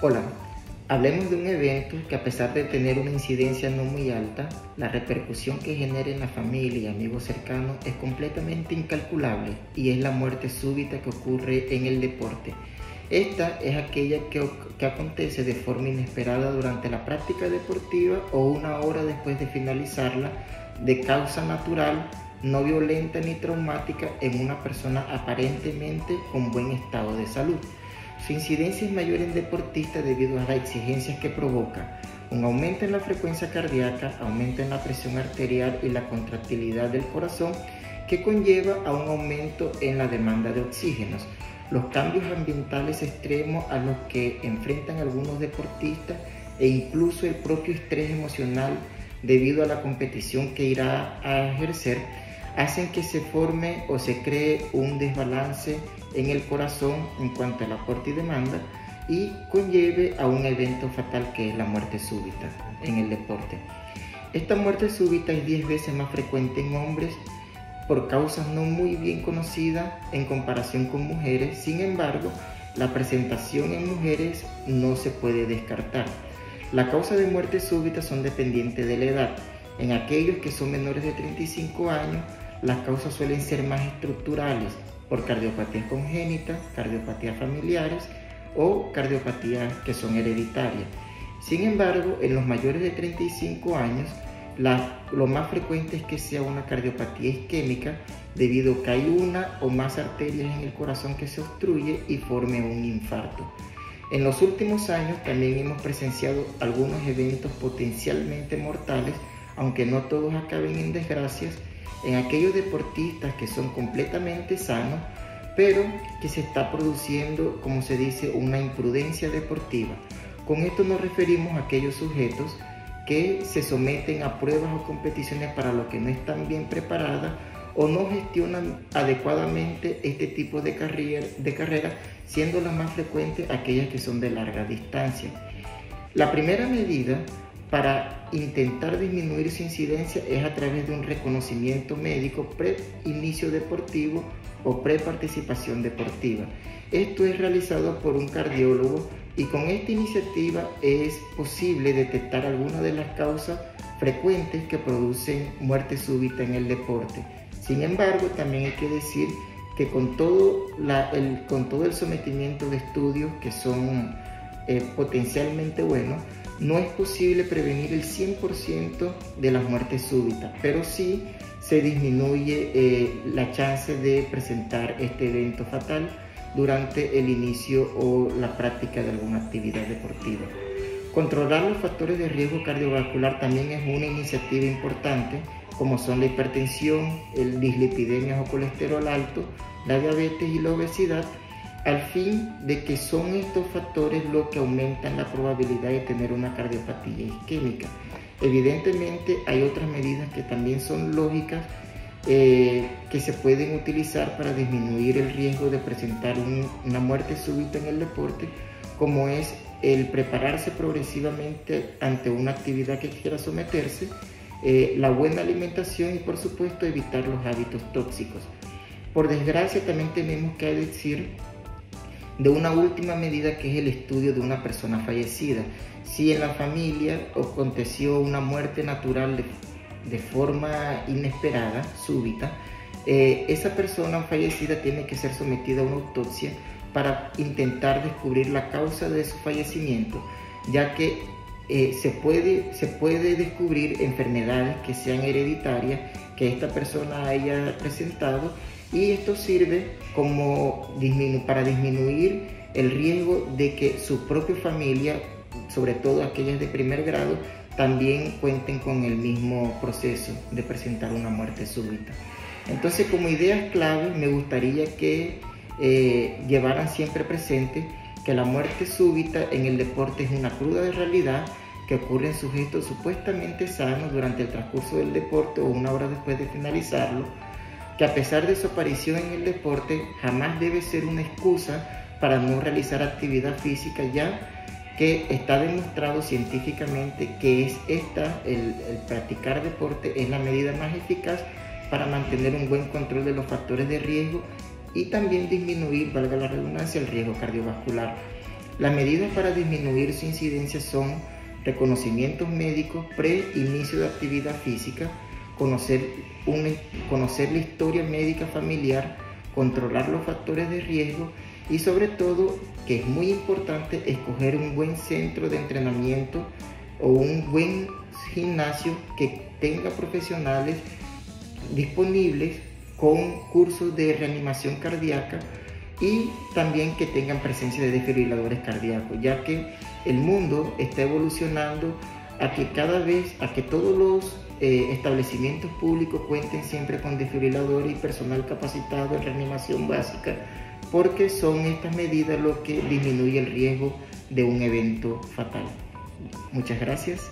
Hola, hablemos de un evento que a pesar de tener una incidencia no muy alta, la repercusión que genera en la familia y amigos cercanos es completamente incalculable y es la muerte súbita que ocurre en el deporte. Esta es aquella que, que, acontece de forma inesperada durante la práctica deportiva o una hora después de finalizarla de causa natural, no violenta ni traumática en una persona aparentemente con buen estado de salud. Su incidencia es mayor en deportistas debido a las exigencias que provoca, un aumento en la frecuencia cardíaca, aumento en la presión arterial y la contractilidad del corazón que conlleva a un aumento en la demanda de oxígenos. Los cambios ambientales extremos a los que enfrentan algunos deportistas e incluso el propio estrés emocional debido a la competición que irá a ejercer hacen que se forme o se cree un desbalance en el corazón en cuanto al aporte y demanda y conlleve a un evento fatal que es la muerte súbita en el deporte. Esta muerte súbita es 10 veces más frecuente en hombres por causas no muy bien conocidas en comparación con mujeres, sin embargo, la presentación en mujeres no se puede descartar. La causa de muerte súbita son dependientes de la edad. En aquellos que son menores de 35 años, las causas suelen ser más estructurales por cardiopatías congénitas, cardiopatías familiares o cardiopatías que son hereditarias. Sin embargo, en los mayores de 35 años, lo más frecuente es que sea una cardiopatía isquémica debido a que hay una o más arterias en el corazón que se obstruye y forme un infarto. En los últimos años también hemos presenciado algunos eventos potencialmente mortales, aunque no todos acaben en desgracias, en aquellos deportistas que son completamente sanos, pero que se está produciendo, como se dice, una imprudencia deportiva. Con esto nos referimos a aquellos sujetos que se someten a pruebas o competiciones para lo que no están bien preparadas o no gestionan adecuadamente este tipo de, carrera, de carrera, siendo las más frecuentes aquellas que son de larga distancia. La primera medida para intentar disminuir su incidencia es a través de un reconocimiento médico pre-inicio deportivo o pre-participación deportiva. Esto es realizado por un cardiólogo y con esta iniciativa es posible detectar algunas de las causas frecuentes que producen muerte súbita en el deporte. Sin embargo, también hay que decir que con todo, el, sometimiento de estudios que son eh, potencialmente buenos, no es posible prevenir el 100% de las muertes súbitas, pero sí se disminuye eh, la chance de presentar este evento fatal durante el inicio o la práctica de alguna actividad deportiva. Controlar los factores de riesgo cardiovascular también es una iniciativa importante, como son la hipertensión, el dislipidemia o colesterol alto, la diabetes y la obesidad, al fin de que son estos factores los que aumentan la probabilidad de tener una cardiopatía isquémica. Evidentemente hay otras medidas que también son lógicas eh, que se pueden utilizar para disminuir el riesgo de presentar una muerte súbita en el deporte, como es el prepararse progresivamente ante una actividad que quiera someterse, eh, la buena alimentación y por supuesto evitar los hábitos tóxicos. Por desgracia también tenemos que decir de una última medida que es el estudio de una persona fallecida. Si en la familia aconteció una muerte natural de, forma inesperada, súbita, eh, esa persona fallecida tiene que ser sometida a una autopsia para intentar descubrir la causa de su fallecimiento, ya que eh, se, puede, se puede descubrir enfermedades que sean hereditarias que esta persona haya presentado y esto sirve como para disminuir el riesgo de que su propia familia, sobre todo aquellas de primer grado, también cuenten con el mismo proceso de presentar una muerte súbita. Entonces, como ideas clave, me gustaría que eh, llevaran siempre presente que la muerte súbita en el deporte es una cruda realidad que ocurre en sujetos supuestamente sanos durante el transcurso del deporte o una hora después de finalizarlo, que a pesar de su aparición en el deporte jamás debe ser una excusa para no realizar actividad física ya que está demostrado científicamente que es esta, el, practicar deporte es la medida más eficaz para mantener un buen control de los factores de riesgo y también disminuir, valga la redundancia, el riesgo cardiovascular. Las medidas para disminuir su incidencia son reconocimientos médicos pre-inicio de actividad física, conocer, conocer la historia médica familiar, controlar los factores de riesgo y sobre todo, que es muy importante, escoger un buen centro de entrenamiento o un buen gimnasio que tenga profesionales disponibles con cursos de reanimación cardíaca y también que tengan presencia de desfibriladores cardíacos, ya que el mundo está evolucionando a que cada vez, a que todos los eh, establecimientos públicos cuenten siempre con desfibriladores y personal capacitado en reanimación básica, porque son estas medidas lo que disminuye el riesgo de un evento fatal. Muchas gracias.